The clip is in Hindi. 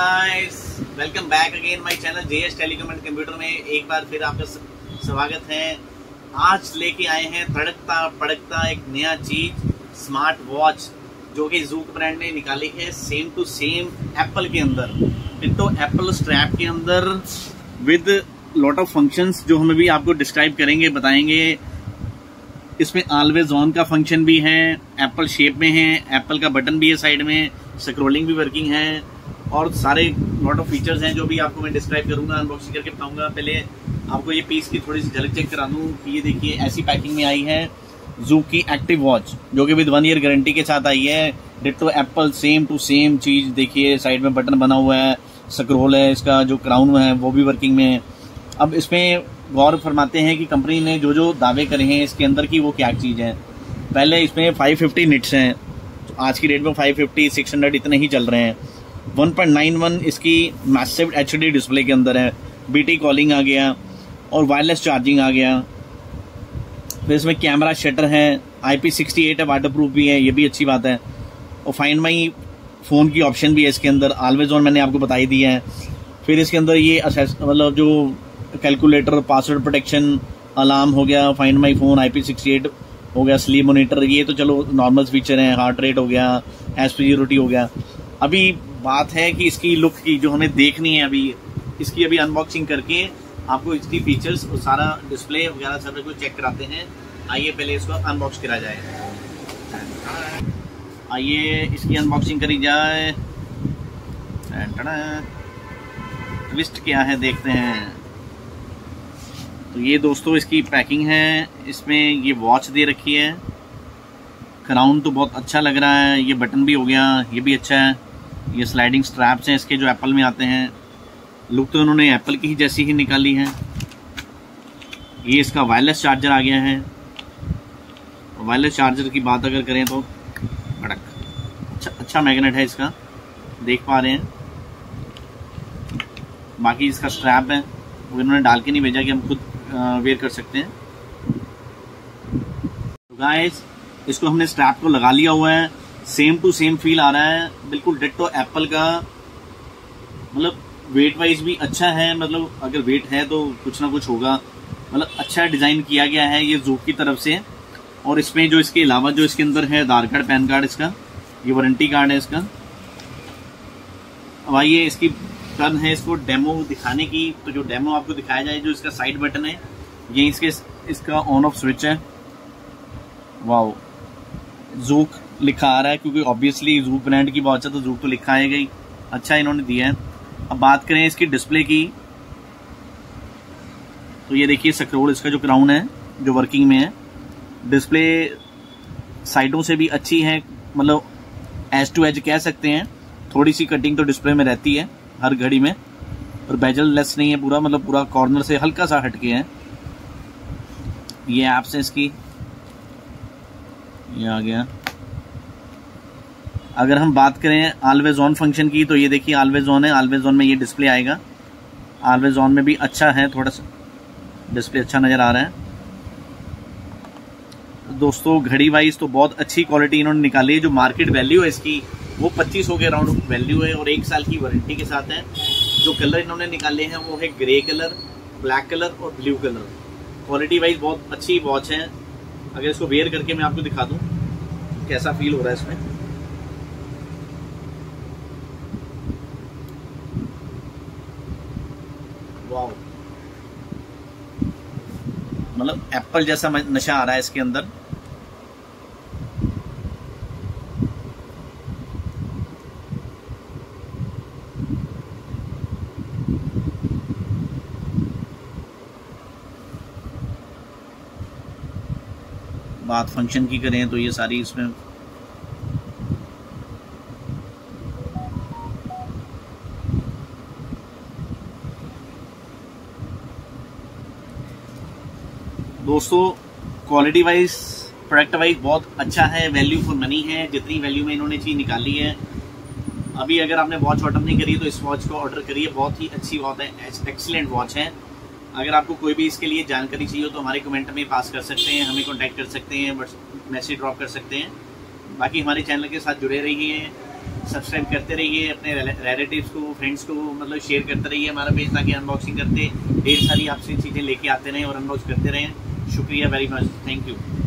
Guys welcome back again my channel JS telecom and computer में एक बार फिर आपका स्वागत है। आज लेके आए हैं तड़कता पड़कता एक नया चीज़ स्मार्ट वॉच जो कि जूक ब्रांड ने निकाली है सेम टू सेम एप्पल के अंदर। तो एप्पल स्ट्रैप के अंदर विद लॉट ऑफ़ फ़ंक्शंस जो हम अभी आपको डिस्क्राइब करेंगे, बताएँगे। इसमें ऑलवेज ऑन का फ़ंक्शन भी है एप्पल शेप में है एप्पल का बटन भी है साइड में स्क्रोलिंग भी वर्किंग है। और सारे लॉट ऑफ़ फीचर्स हैं जो भी आपको मैं डिस्क्राइब करूँगा अनबॉक्सिंग करके बताऊँगा। पहले आपको ये पीस की थोड़ी सी झलक चेक करा दूँ कि ये देखिए, ऐसी पैकिंग में आई है जू की एक्टिव वॉच जो कि विद वन ईयर गारंटी के साथ आई है। Ditto Apple same to same चीज़ देखिए साइड में बटन बना हुआ है स्क्रोल है, इसका जो क्राउन है, वो भी वर्किंग में है। अब इसमें गौर फरमाते हैं कि कंपनी ने जो जो दावे करे हैं, इसके अंदर की वो क्या चीज़ है। पहले इसमें 550 निट्स हैं, आज की डेट में 550 600 इतने ही चल रहे हैं। 1.91 इसकी मैसिव एचडी डिस्प्ले के अंदर है। बीटी कॉलिंग आ गया और वायरलेस चार्जिंग आ गया। फिर इसमें कैमरा शटर है आई सिक्सटी एट है वाटर प्रूफ भी है, ये भी अच्छी बात है। और फाइंड माई फ़ोन की ऑप्शन भी है इसके अंदर ऑलवेज ऑन मैंने आपको बताई दी है। फिर इसके अंदर ये मतलब जो कैलकुलेटर पासवर्ड प्रोटेक्शन अलार्म हो गया find my phone I P sixty eight हो गया स्लीप मोनीटर ये तो चलो नॉर्मल फीचर हैं हार्ट रेट हो गया एस पी हो गया। अभी बात है कि इसकी लुक की जो हमें देखनी है अभी, इसकी अभी अनबॉक्सिंग करके आपको इसकी फीचर्स और सारा डिस्प्ले वगैरह सब कुछ चेक कराते हैं। आइए पहले इसको अनबॉक्स करा जाए। आइए इसकी अनबॉक्सिंग करी जाए। ट्विस्ट क्या है देखते हैं। तो ये दोस्तों इसकी पैकिंग है। इसमें ये वॉच दे रखी है। क्राउन तो बहुत अच्छा लग रहा है। ये बटन भी हो गया। ये भी अच्छा है। ये स्लाइडिंग स्ट्रैप्स हैं, इसके जो एप्पल में आते हैं। लुक तो उन्होंने एप्पल की ही जैसी ही निकाली है। ये इसका वायरलेस चार्जर आ गया है। वायरलेस चार्जर की बात अगर करें तो कड़क अच्छा अच्छा मैग्नेट है इसका। देख पा रहे हैं। बाकी इसका स्ट्रैप है। वो इन्होंने डाल के नहीं भेजा कि हम खुद वेयर कर सकते हैं। तो गाइस इसको हमने स्ट्रैप को लगा लिया हुआ है। सेम टू सेम फील आ रहा है। बिल्कुल डिट्टो एप्पल का मतलब वेट वाइज भी अच्छा है मतलब अगर वेट है तो कुछ ना कुछ होगा। मतलब अच्छा डिज़ाइन किया गया है ये जूक की तरफ़ से। और इसमें जो इसके अलावा जो इसके अंदर है आधार कार्ड, पैन कार्ड इसका, ये वारंटी कार्ड है इसका। अब आइए इसकी टर्न है इसको डेमो दिखाने की। तो जो डेमो आपको दिखाया जाए, जो इसका साइड बटन है, ये इसके, इसका ऑन ऑफ़ स्विच है। वाओ जूक लिखा आ रहा है, क्योंकि ऑब्वियसली जूक ब्रांड की वॉच है तो जूक तो लिखा ही। अच्छा इन्होंने दिया है। अब बात करें इसकी डिस्प्ले की तो ये देखिए सक्रोल इसका जो क्राउन है, जो वर्किंग में है डिस्प्ले साइडों से भी अच्छी है मतलब एज टू एज कह सकते हैं। थोड़ी सी कटिंग तो डिस्प्ले में रहती है, हर घड़ी में और बेजल लेस नहीं है पूरा मतलब पूरा कॉर्नर से हल्का सा हटके है। ये ऐप्स है इसकी। ये आ गया। अगर हम बात करें ऑलवेज ऑन फ़ंक्शन की तो ये देखिए ऑलवेज ऑन है ऑलवेज ऑन में ये डिस्प्ले आएगा। ऑलवेज ऑन में भी अच्छा है, थोड़ा सा डिस्प्ले अच्छा नज़र आ रहा है। दोस्तों, घड़ी वाइज तो बहुत अच्छी क्वालिटी इन्होंने निकाली है, जो मार्केट वैल्यू है इसकी, वो पच्चीस सौ के अराउंड वैल्यू है, और एक साल की वारंटी के साथ है। जो कलर इन्होंने निकाले हैं, वो है ग्रे कलर ब्लैक कलर और ब्लू कलर क्वालिटी वाइज बहुत अच्छी वॉच है। अगर इसको वेयर करके मैं आपको दिखा दूँ, कैसा फील हो रहा है इसमें? मतलब एप्पल जैसा नशा आ रहा है इसके अंदर। बात फ़ंक्शन की करें तो ये सारी इसमें दोस्तों क्वालिटी वाइज प्रोडक्ट वाइज बहुत अच्छा है वैल्यू फॉर मनी है, जितनी वैल्यू में इन्होंने चीज़ निकाली है। अभी अगर आपने वॉच ऑर्डर नहीं करी तो इस वॉच को ऑर्डर करिए, बहुत ही अच्छी वॉच है एक्सीलेंट वॉच है। अगर आपको कोई भी इसके लिए जानकारी चाहिए तो हमारे कमेंट में पास कर सकते हैं, हमें कॉन्टैक्ट कर सकते हैं मैसेज ड्रॉप कर सकते हैं। बाकी हमारे चैनल के साथ जुड़े रहिए सब्सक्राइब करते रहिए, अपने रिलेटिव्स को फ्रेंड्स को मतलब शेयर करते रहिए हमारा पेज ताकि अनबॉक्सिंग करते, ढेर सारी आपसे चीज़ें लेके आते रहें और अनबॉक्स करते रहें। Shukriya very much. Thank you.